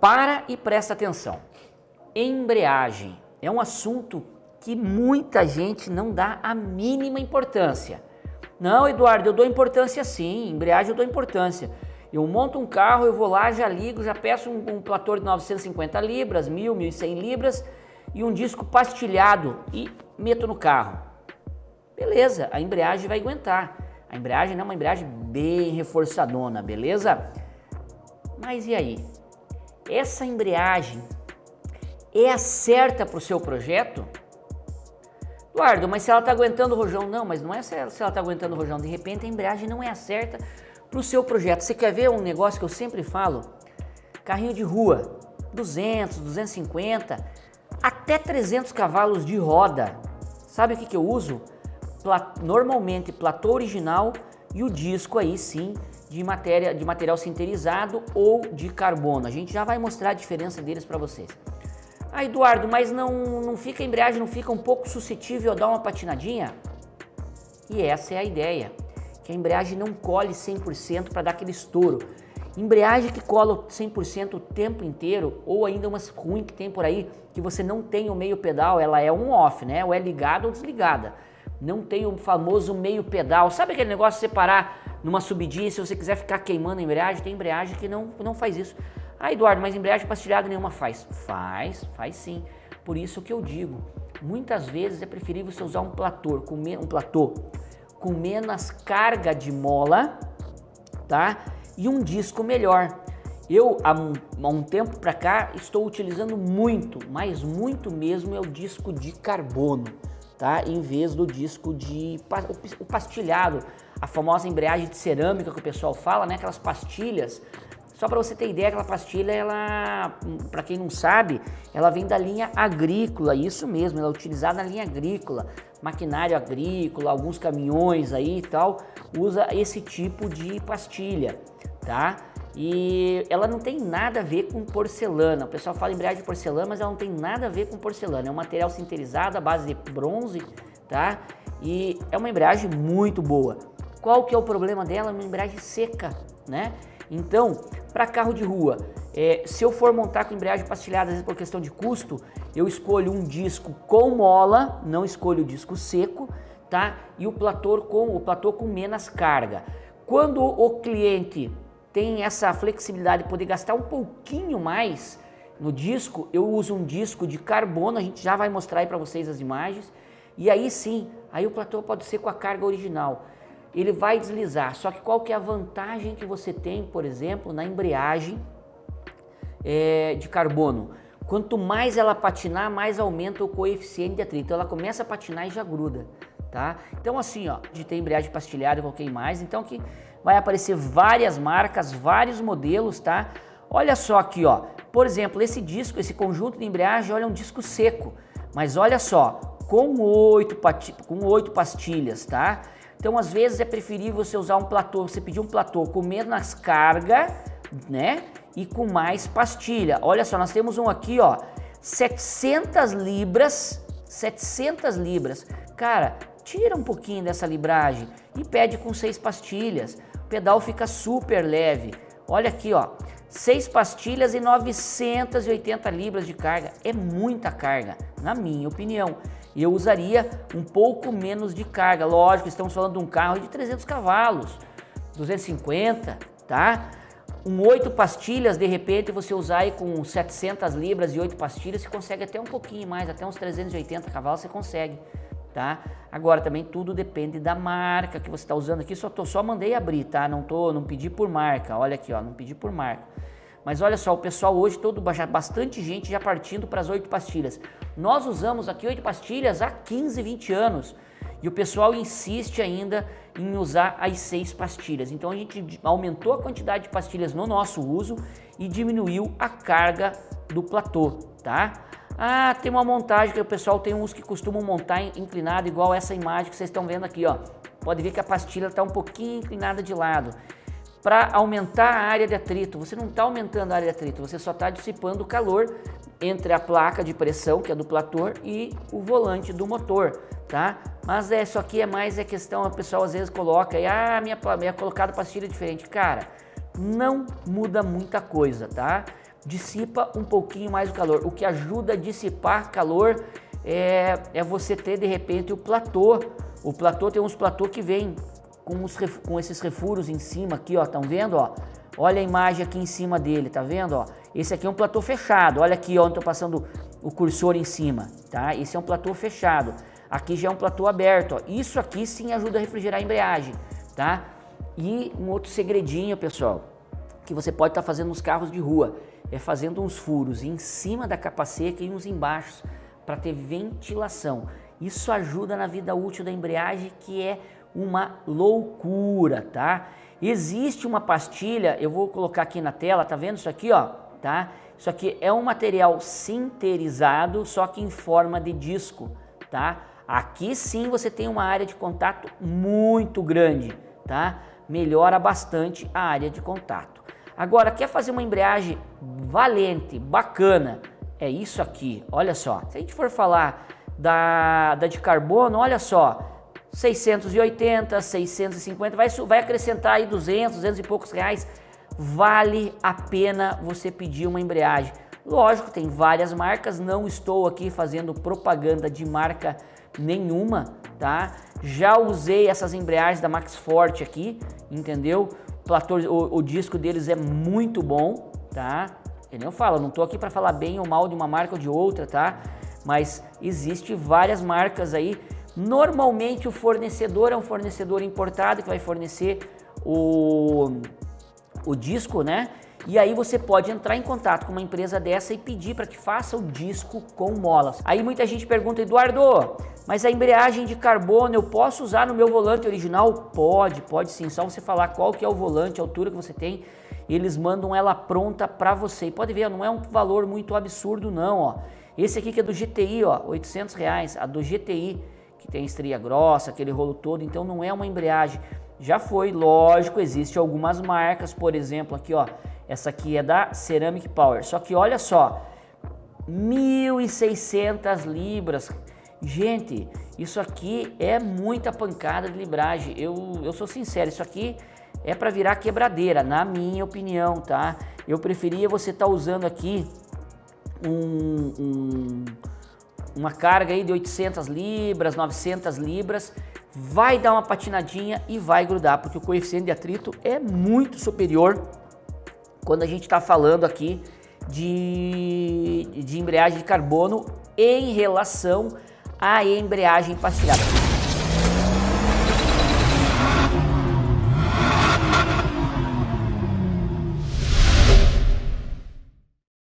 para e presta atenção. Embreagem é um assunto que muita gente não dá a mínima importância. Não, Eduardo, eu dou importância sim, embreagem eu dou importância. Eu monto um carro, eu vou lá, já ligo, já peço um, um plator de 950 libras, 1000, 1100 libras e um disco pastilhado e meto no carro. Beleza, a embreagem vai aguentar. A embreagem é uma embreagem bem reforçadona, beleza? Mas e aí? Essa embreagem é a certa para o seu projeto? Eduardo, mas se ela está aguentando o rojão, não, mas não é se ela está aguentando o rojão, de repente a embreagem não é a certa para o seu projeto. Você quer ver um negócio que eu sempre falo? Carrinho de rua, 200, 250, até 300 cavalos de roda. Sabe o que, que eu uso? Pla normalmente platô original e o disco aí sim de, matéria, de material sinterizado ou de carbono. A gente já vai mostrar a diferença deles para vocês. Ah, Eduardo, mas não, não fica a embreagem, não fica um pouco suscetível a dar uma patinadinha? E essa é a ideia, que a embreagem não colhe 100% para dar aquele estouro. Embreagem que cola 100% o tempo inteiro, ou ainda umas ruins que tem por aí, que você não tem o meio pedal, ela é um off, né? Ou é ligada ou desligada. Não tem o famoso meio pedal. Sabe aquele negócio de separar numa subidinha, se você quiser ficar queimando a embreagem, tem embreagem que não, não faz isso. Ah, Eduardo, mas embreagem pastilhada nenhuma faz. Faz, faz sim. Por isso que eu digo, muitas vezes é preferível você usar um platô com, um platô com menos carga de mola, tá? E um disco melhor. Eu, há um, há um tempo para cá, estou utilizando muito, mas muito mesmo, é o disco de carbono, tá? Em vez do disco de o pastilhado, a famosa embreagem de cerâmica que o pessoal fala, né? Aquelas pastilhas só para você ter ideia, aquela pastilha, ela, para quem não sabe, ela vem da linha agrícola, isso mesmo, ela é utilizada na linha agrícola, maquinário agrícola, alguns caminhões aí e tal, usa esse tipo de pastilha, tá? E ela não tem nada a ver com porcelana. O pessoal fala embreagem de porcelana, mas ela não tem nada a ver com porcelana. É um material sinterizado à base de bronze, tá? E é uma embreagem muito boa. Qual que é o problema dela? Uma embreagem seca, né? Então, para carro de rua, é, se eu for montar com embreagem pastilhada, às vezes por questão de custo, eu escolho um disco com mola, não escolho o disco seco, tá? E o platô com o platô com menos carga. Quando o cliente tem essa flexibilidade de poder gastar um pouquinho mais no disco, eu uso um disco de carbono, a gente já vai mostrar aí para vocês as imagens. E aí sim, aí o platô pode ser com a carga original ele vai deslizar. Só que qual que é a vantagem que você tem, por exemplo, na embreagem é, de carbono? Quanto mais ela patinar, mais aumenta o coeficiente de atrito. Então ela começa a patinar e já gruda, tá? Então assim, ó, de ter embreagem pastilhada, coloquei mais. Então aqui vai aparecer várias marcas, vários modelos, tá? Olha só aqui, ó. Por exemplo, esse disco, esse conjunto de embreagem, olha, é um disco seco. Mas olha só, com oito, com oito pastilhas, tá? Então, às vezes é preferível você usar um platô, você pedir um platô com menos carga, né? E com mais pastilha. Olha só, nós temos um aqui, ó, 700 libras, 700 libras. Cara, tira um pouquinho dessa libragem e pede com seis pastilhas. O pedal fica super leve. Olha aqui, ó, seis pastilhas e 980 libras de carga. É muita carga, na minha opinião eu usaria um pouco menos de carga. Lógico, estamos falando de um carro de 300 cavalos, 250, tá? Um 8 pastilhas, de repente, você usar aí com 700 libras e 8 pastilhas, você consegue até um pouquinho mais, até uns 380 cavalos você consegue, tá? Agora, também tudo depende da marca que você está usando aqui, só, tô, só mandei abrir, tá? Não, tô, não pedi por marca, olha aqui, ó, não pedi por marca. Mas olha só, o pessoal hoje, todo bastante gente já partindo para as oito pastilhas. Nós usamos aqui oito pastilhas há 15, 20 anos. E o pessoal insiste ainda em usar as seis pastilhas. Então a gente aumentou a quantidade de pastilhas no nosso uso e diminuiu a carga do platô, tá? Ah, tem uma montagem que o pessoal tem uns que costumam montar inclinado, igual essa imagem que vocês estão vendo aqui, ó. Pode ver que a pastilha está um pouquinho inclinada de lado para aumentar a área de atrito. Você não está aumentando a área de atrito, você só está dissipando o calor entre a placa de pressão, que é do plator, e o volante do motor, tá? Mas é, isso aqui é mais a questão, o pessoal às vezes coloca, e, ah, minha, minha colocada pastilha é diferente. Cara, não muda muita coisa, tá? dissipa um pouquinho mais o calor. O que ajuda a dissipar calor é, é você ter de repente o platô. O platô tem uns platô que vem com, os, com esses refuros em cima aqui, ó, estão vendo, ó? Olha a imagem aqui em cima dele, tá vendo, ó? Esse aqui é um platô fechado, olha aqui, ó, onde tô passando o cursor em cima, tá? Esse é um platô fechado. Aqui já é um platô aberto, ó. Isso aqui sim ajuda a refrigerar a embreagem, tá? E um outro segredinho, pessoal, que você pode estar tá fazendo nos carros de rua, é fazendo uns furos em cima da capa seca e uns embaixo para ter ventilação. Isso ajuda na vida útil da embreagem, que é uma loucura, tá? Existe uma pastilha, eu vou colocar aqui na tela, tá vendo isso aqui, ó? Tá? Isso aqui é um material sinterizado, só que em forma de disco, tá? Aqui sim você tem uma área de contato muito grande, tá? Melhora bastante a área de contato. Agora, quer fazer uma embreagem valente, bacana? É isso aqui, olha só. Se a gente for falar da, da de carbono, olha só, 680, 650, vai, vai acrescentar aí 200, 200 e poucos reais. Vale a pena você pedir uma embreagem. Lógico, tem várias marcas, não estou aqui fazendo propaganda de marca nenhuma, tá? Já usei essas embreagens da Max Forte aqui, entendeu? O, o disco deles é muito bom, tá? Eu não falo, não tô aqui para falar bem ou mal de uma marca ou de outra, tá? Mas existe várias marcas aí Normalmente o fornecedor é um fornecedor importado que vai fornecer o, o disco, né? E aí você pode entrar em contato com uma empresa dessa e pedir para que faça o disco com molas. Aí muita gente pergunta, Eduardo, mas a embreagem de carbono eu posso usar no meu volante original? Pode, pode sim. Só você falar qual que é o volante, a altura que você tem, eles mandam ela pronta para você. E pode ver, não é um valor muito absurdo não, ó. Esse aqui que é do GTI, ó, 800 reais. A do GTI que tem estria grossa, aquele rolo todo, então não é uma embreagem. Já foi, lógico, existe algumas marcas, por exemplo, aqui ó, essa aqui é da Ceramic Power. Só que olha só, 1.600 libras. Gente, isso aqui é muita pancada de libragem. Eu, eu sou sincero, isso aqui é para virar quebradeira, na minha opinião, tá? Eu preferia você estar tá usando aqui um, um uma carga aí de 800 libras, 900 libras, vai dar uma patinadinha e vai grudar, porque o coeficiente de atrito é muito superior quando a gente está falando aqui de, de embreagem de carbono em relação à embreagem pastilhada.